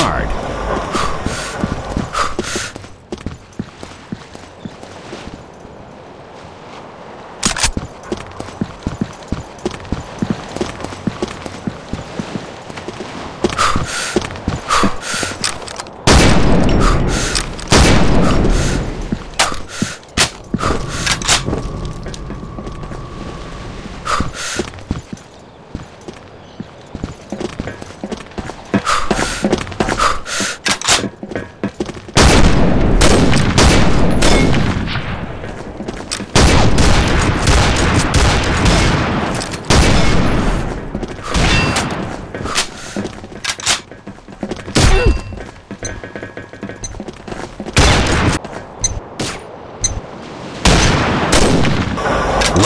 start.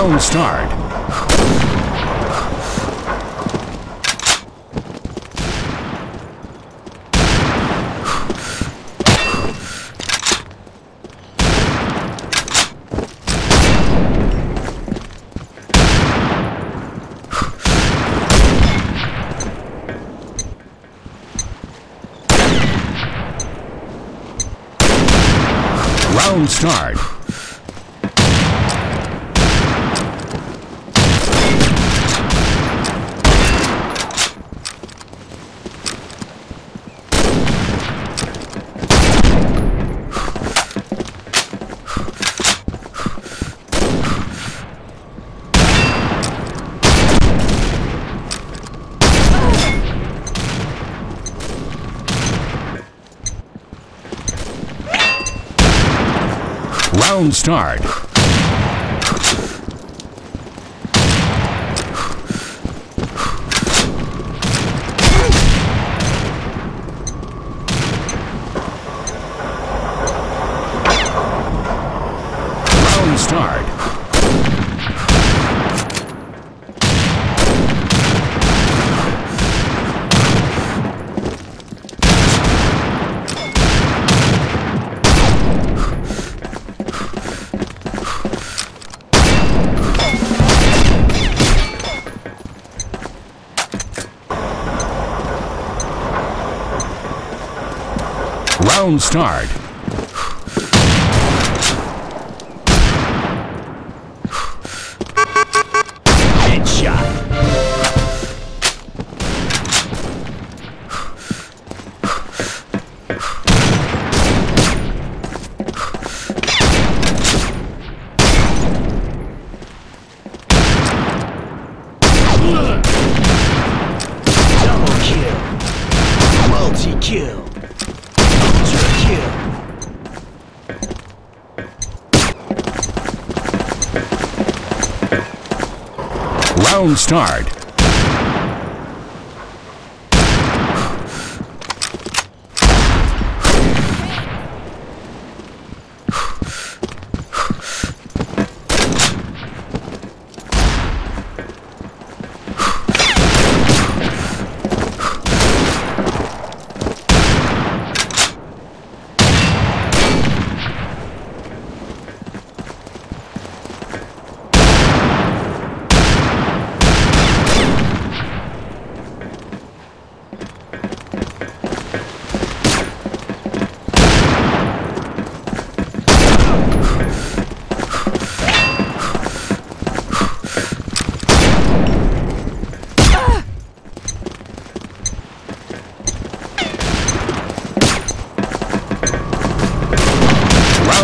Round start. Round start. Start. Round start. Round start. Round start.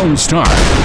Round start.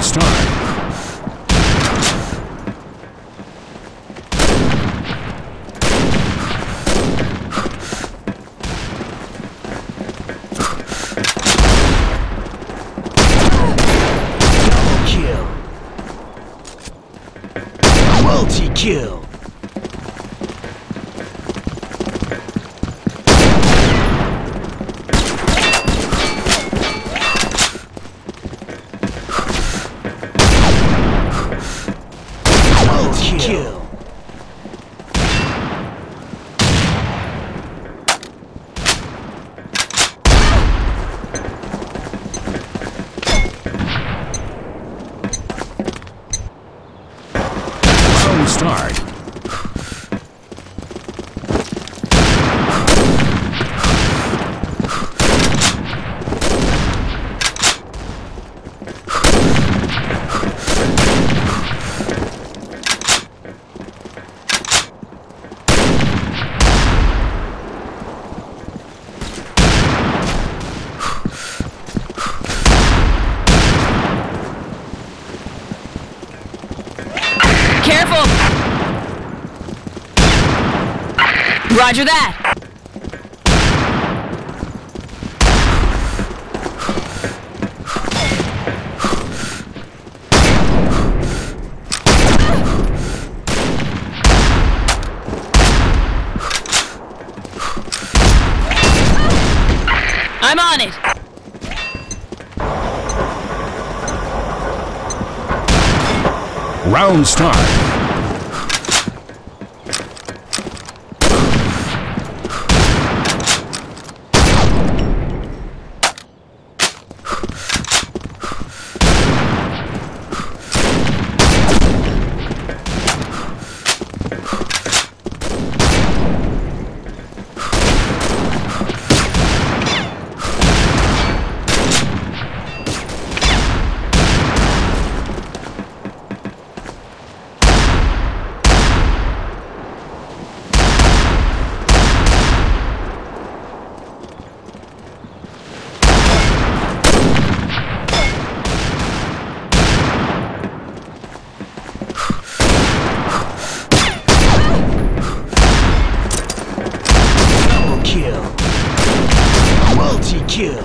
Start. Double kill. Multi kill. Multi kill. Round start. Careful! Roger that! I'm on it! Round start. Double kill. Multi kill.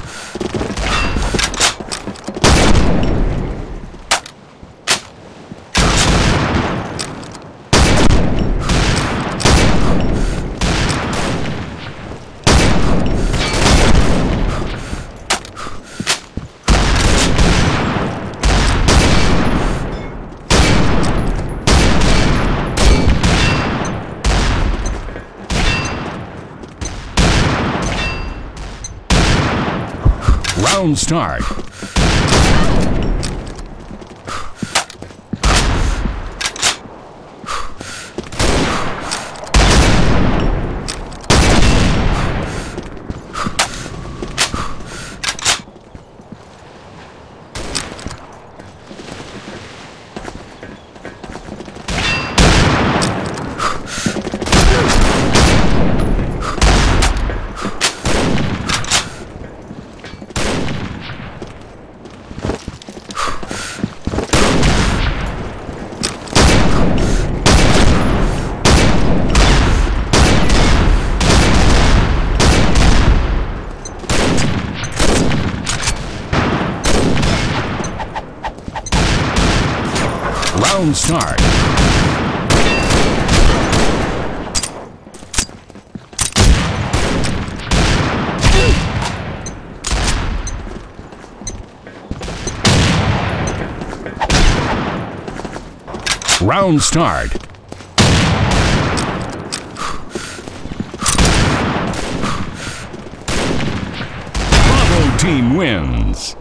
Round start. Round start. Round start. Bravo team wins.